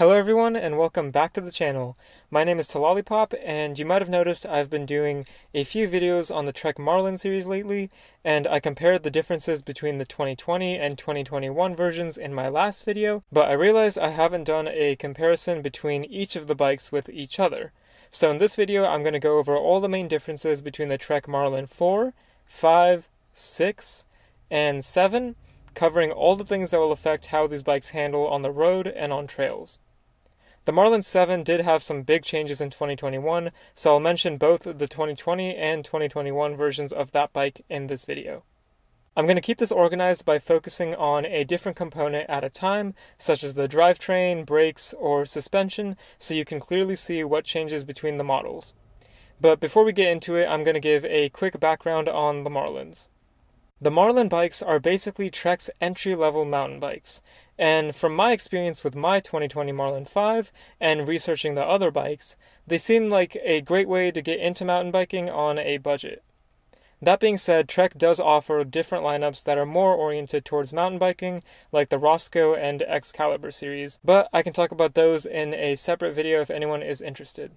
Hello everyone and welcome back to the channel. My name is Talalipop and you might have noticed I've been doing a few videos on the Trek Marlin series lately and I compared the differences between the 2020 and 2021 versions in my last video, but I realized I haven't done a comparison between each of the bikes with each other. So in this video I'm going to go over all the main differences between the Trek Marlin 4, 5, 6, and 7, covering all the things that will affect how these bikes handle on the road and on trails. The Marlin 7 did have some big changes in 2021, so I'll mention both the 2020 and 2021 versions of that bike in this video. I'm going to keep this organized by focusing on a different component at a time, such as the drivetrain, brakes, or suspension, so you can clearly see what changes between the models. But before we get into it, I'm going to give a quick background on the Marlins. The Marlin bikes are basically Trek's entry level mountain bikes, and from my experience with my 2020 Marlin 5 and researching the other bikes, they seem like a great way to get into mountain biking on a budget. That being said, Trek does offer different lineups that are more oriented towards mountain biking, like the Roscoe and X-Caliber series, but I can talk about those in a separate video if anyone is interested.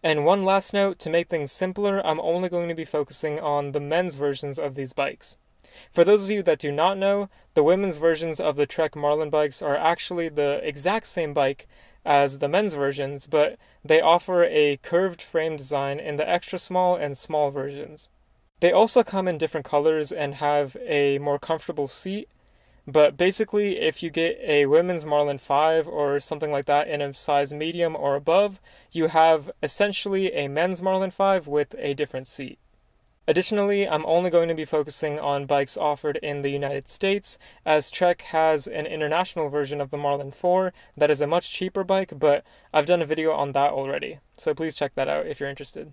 And one last note to make things simpler, I'm only going to be focusing on the men's versions of these bikes. For those of you that do not know, the women's versions of the Trek Marlin bikes are actually the exact same bike as the men's versions, but they offer a curved frame design in the extra small and small versions. They also come in different colors and have a more comfortable seat, but basically, if you get a women's Marlin 5 or something like that in a size medium or above, you have essentially a men's Marlin 5 with a different seat. Additionally, I'm only going to be focusing on bikes offered in the United States, as Trek has an international version of the Marlin 4 that is a much cheaper bike, but I've done a video on that already, so please check that out if you're interested.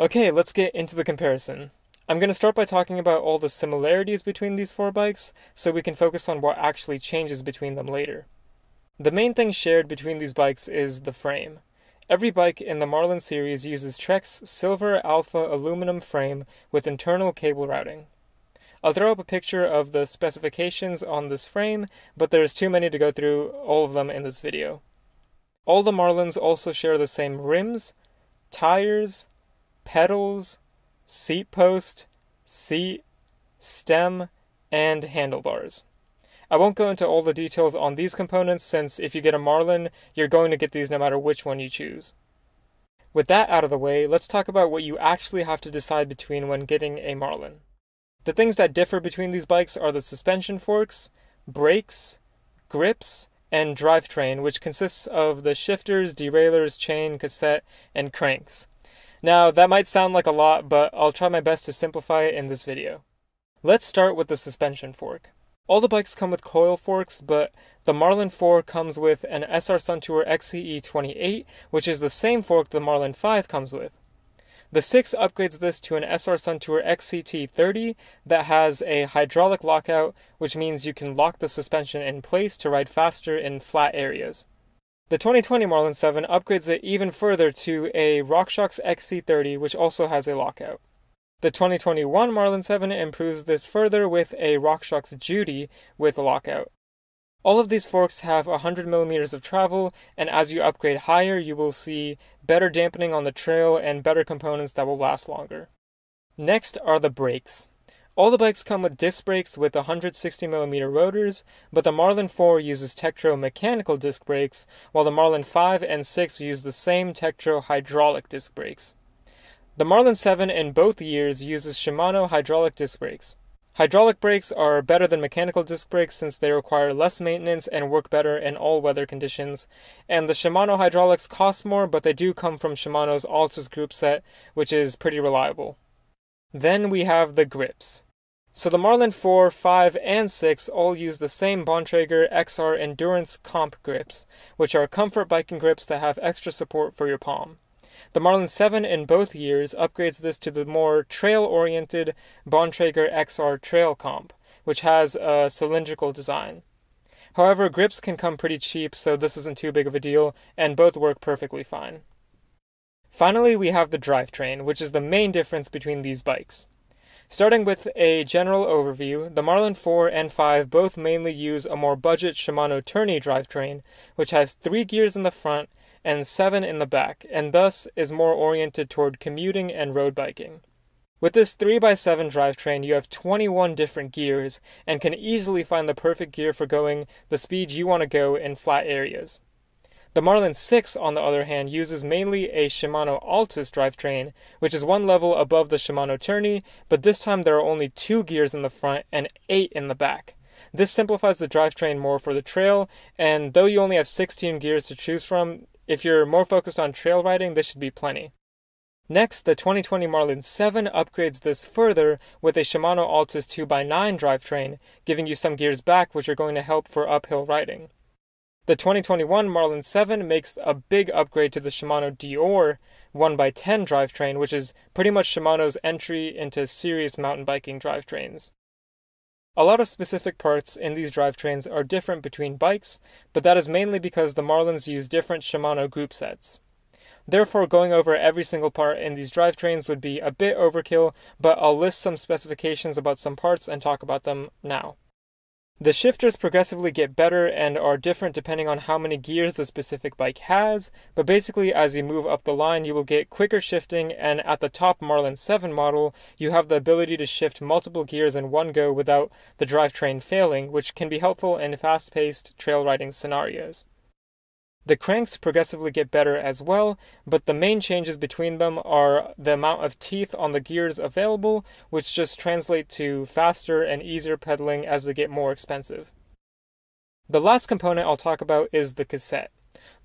Okay, let's get into the comparison. I'm going to start by talking about all the similarities between these four bikes, so we can focus on what actually changes between them later. The main thing shared between these bikes is the frame. Every bike in the Marlin series uses Trek's Silver Alpha aluminum frame with internal cable routing. I'll throw up a picture of the specifications on this frame, but there's too many to go through all of them in this video. All the Marlins also share the same rims, tires, pedals, seat post, seat, stem, and handlebars. I won't go into all the details on these components since if you get a Marlin, you're going to get these no matter which one you choose. With that out of the way, let's talk about what you actually have to decide between when getting a Marlin. The things that differ between these bikes are the suspension forks, brakes, grips, and drivetrain, which consists of the shifters, derailleurs, chain, cassette, and cranks. Now, that might sound like a lot, but I'll try my best to simplify it in this video. Let's start with the suspension fork. All the bikes come with coil forks, but the Marlin 4 comes with an SR Suntour XCE 28, which is the same fork the Marlin 5 comes with. The 6 upgrades this to an SR Suntour XCT 30 that has a hydraulic lockout, which means you can lock the suspension in place to ride faster in flat areas. The 2020 Marlin 7 upgrades it even further to a RockShox XC30, which also has a lockout. The 2021 Marlin 7 improves this further with a RockShox Judy with lockout. All of these forks have 100mm of travel, and as you upgrade higher, you will see better dampening on the trail and better components that will last longer. Next are the brakes. All the bikes come with disc brakes with 160mm rotors, but the Marlin 4 uses Tektro mechanical disc brakes, while the Marlin 5 and 6 use the same Tektro hydraulic disc brakes. The Marlin 7 in both years uses Shimano hydraulic disc brakes. Hydraulic brakes are better than mechanical disc brakes since they require less maintenance and work better in all weather conditions. And the Shimano hydraulics cost more, but they do come from Shimano's Altus group set, which is pretty reliable. Then we have the grips. So the Marlin 4, 5, and 6 all use the same Bontrager XR Endurance Comp grips, which are comfort biking grips that have extra support for your palm. The Marlin 7 in both years upgrades this to the more trail-oriented Bontrager XR Trail Comp, which has a cylindrical design. However, grips can come pretty cheap, so this isn't too big of a deal, and both work perfectly fine. Finally, we have the drivetrain, which is the main difference between these bikes. Starting with a general overview, the Marlin 4 and 5 both mainly use a more budget Shimano Tourney drivetrain, which has three gears in the front and seven in the back, and thus is more oriented toward commuting and road biking. With this 3x7 drivetrain, you have 21 different gears and can easily find the perfect gear for going the speed you want to go in flat areas. The Marlin 6, on the other hand, uses mainly a Shimano Altus drivetrain, which is one level above the Shimano Tourney, but this time there are only two gears in the front and eight in the back. This simplifies the drivetrain more for the trail, and though you only have 16 gears to choose from, if you're more focused on trail riding, this should be plenty. Next, the 2020 Marlin 7 upgrades this further with a Shimano Altus 2x9 drivetrain, giving you some gears back which are going to help for uphill riding. The 2021 Marlin 7 makes a big upgrade to the Shimano Deore 1x10 drivetrain, which is pretty much Shimano's entry into serious mountain biking drivetrains. A lot of specific parts in these drivetrains are different between bikes, but that is mainly because the Marlins use different Shimano group sets. Therefore, going over every single part in these drivetrains would be a bit overkill, but I'll list some specifications about some parts and talk about them now. The shifters progressively get better and are different depending on how many gears the specific bike has, but basically as you move up the line you will get quicker shifting and at the top Marlin 7 model you have the ability to shift multiple gears in one go without the drivetrain failing, which can be helpful in fast-paced trail riding scenarios. The cranks progressively get better as well, but the main changes between them are the amount of teeth on the gears available, which just translate to faster and easier pedaling as they get more expensive. The last component I'll talk about is the cassette.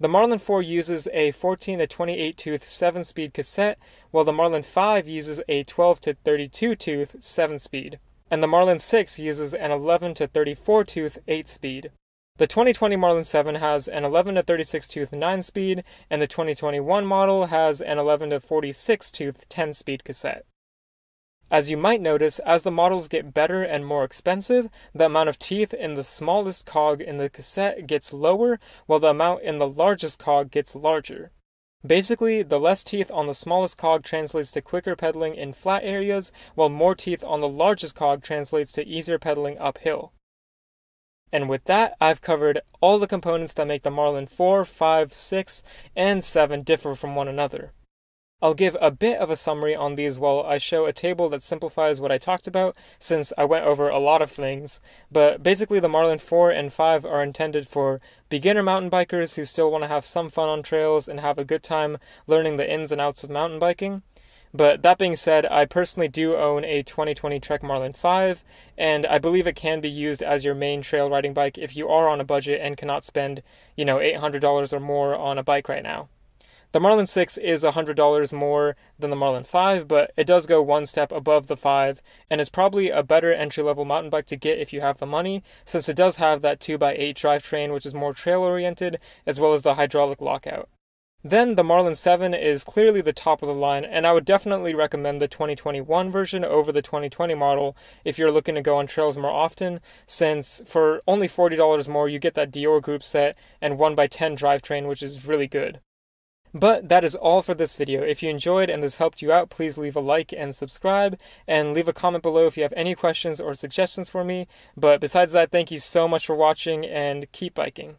The Marlin 4 uses a 14 to 28 tooth 7 speed cassette, while the Marlin 5 uses a 12 to 32 tooth 7 speed, and the Marlin 6 uses an 11 to 34 tooth 8 speed. The 2020 Marlin 7 has an 11 to 36 tooth 9 speed, and the 2021 model has an 11 to 46 tooth 10 speed cassette. As you might notice, as the models get better and more expensive, the amount of teeth in the smallest cog in the cassette gets lower, while the amount in the largest cog gets larger. Basically, the less teeth on the smallest cog translates to quicker pedaling in flat areas, while more teeth on the largest cog translates to easier pedaling uphill. And with that, I've covered all the components that make the Marlin 4, 5, 6, and 7 differ from one another. I'll give a bit of a summary on these while I show a table that simplifies what I talked about, since I went over a lot of things. But basically, the Marlin 4 and 5 are intended for beginner mountain bikers who still want to have some fun on trails and have a good time learning the ins and outs of mountain biking. But that being said, I personally do own a 2020 Trek Marlin 5, and I believe it can be used as your main trail riding bike if you are on a budget and cannot spend, you know, $800 or more on a bike right now. The Marlin 6 is $100 more than the Marlin 5, but it does go one step above the 5 and is probably a better entry level mountain bike to get if you have the money, since it does have that 2x8 drivetrain, which is more trail oriented, as well as the hydraulic lockout. Then the Marlin 7 is clearly the top of the line, and I would definitely recommend the 2021 version over the 2020 model if you're looking to go on trails more often, since for only $40 more you get that Deore group set and 1x10 drivetrain, which is really good. But that is all for this video. If you enjoyed and this helped you out, please leave a like and subscribe, and leave a comment below if you have any questions or suggestions for me. But besides that, thank you so much for watching, and keep biking.